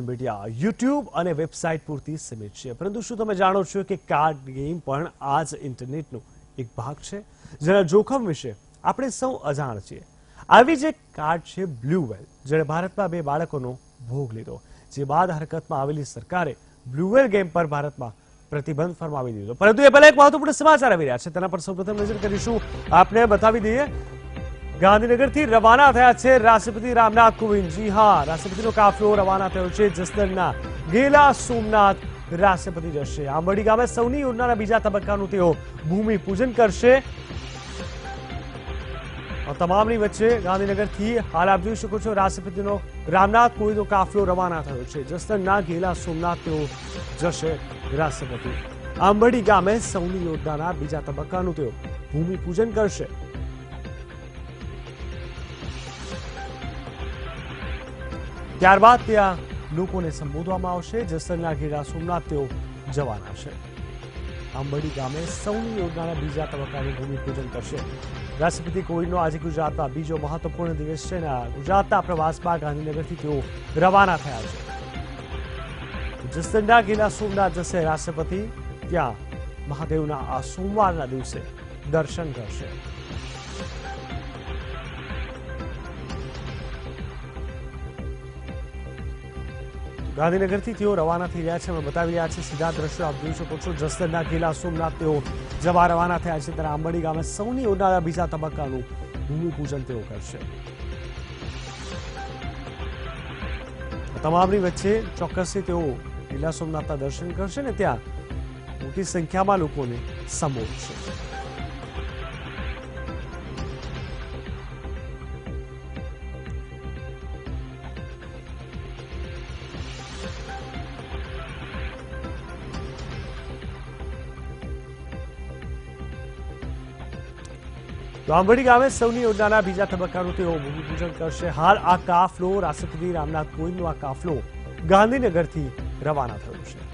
Media, YouTube અને website પૂરતી સીમિત છે. પરંતુ શું તમે જાણો છો કે કાર્ડ ગેમ પણ આ જ ઇન્ટરનેટનો એક ભાગ છે? જેના જોખમ વિશે આપણે સૌ અજાણ છીએ. આવી જ કાર્ડ છે બ્લુ વેલ જેણે ભારતમાં બે બાળકોનો ભોગ લીધો, જે બાદ હરકતમાં આવેલી સરકારે બ્લુ વેલ ગેમ પર ભારતમાં પ્રતિબંધ ફરમાવી દીધો. પરંતુ એ પહેલા એક મહત્વપૂર્ણ સમાચાર આવી રહ્યા છે. તેના પર સૌપ્રથમ નજર કરીશું. આપને બતાવી દઈએ ગાંધીનગરથી રવાના થયા છે રાષ્ટ્રપતિ રામનાથ કોવિંદ. જી હા, રાષ્ટ્રપતિનો કાફલો રવાના થયો છે જસદણના ગેલા સોમનાથ રાષ્ટ્રપતિ જશે. આંબડી ગામે સૌની યોજનાના બીજા તબક્કાનું તેઓ ભૂમિ પૂજન કરશે. તમામની વચ્ચે ગાંધીનગરથી હાલ આપ જોઈ શકો છો રાષ્ટ્રપતિનો રામનાથ કોવિંદનો કાફલો રવાના થયો છે. જસદણના ગેલા સોમનાથ તેઓ જશે રાષ્ટ્રપતિ. આંબડી ગામે સૌની યોજનાના બીજા તબક્કાનું તેઓ ભૂમિ પૂજન કરશે. ત્યારબાદ ત્યાં લોકોને સંબોધવામાં આવશે. જસદણના ઘેરા સોમનાથ તેઓ જવાના છે. આંબડી ગામે સૌની યોજનાના બીજા તબક્કાનું ભૂમિપૂજન કરશે. રાષ્ટ્રપતિ કોવિંદનો આજે ગુજરાતના બીજો મહત્વપૂર્ણ દિવસ છે અને ગુજરાતના પ્રવાસમાં ગાંધીનગરથી તેઓ રવાના થયા છે. જસદંડા ઘેલા સોમનાથ જશે રાષ્ટ્રપતિ. ત્યાં મહાદેવના આ સોમવારના દિવસે દર્શન કરશે. ગાંધીનગરથી તેઓ રવાના થઈ રહ્યા છે. અમે બતાવી રહ્યા છે સીધા દ્રશ્યો આપ જોઈ શકો છો. જસદણના કિલ્લા, સોમનાથ તેઓ જવા રવાના થયા છે. ત્યારે આંબડી ગામે સૌની ઉનાળા બીજા તબક્કાનું ભૂમિપૂજન તેઓ કરશે. તમામની વચ્ચે ચોક્કસથી તેઓ કિલ્લા સોમનાથના દર્શન કરશે ને ત્યાં મોટી સંખ્યામાં લોકોને સંબોધશે. આંબડી ગામે સૌની યોજનાના બીજા તબક્કાનું તેઓ ભૂમિપૂજન કરશે. હાલ આ કાફલો રાષ્ટ્રપતિ રામનાથ કોવિંદનો આ કાફલો ગાંધીનગરથી રવાના થયો છે.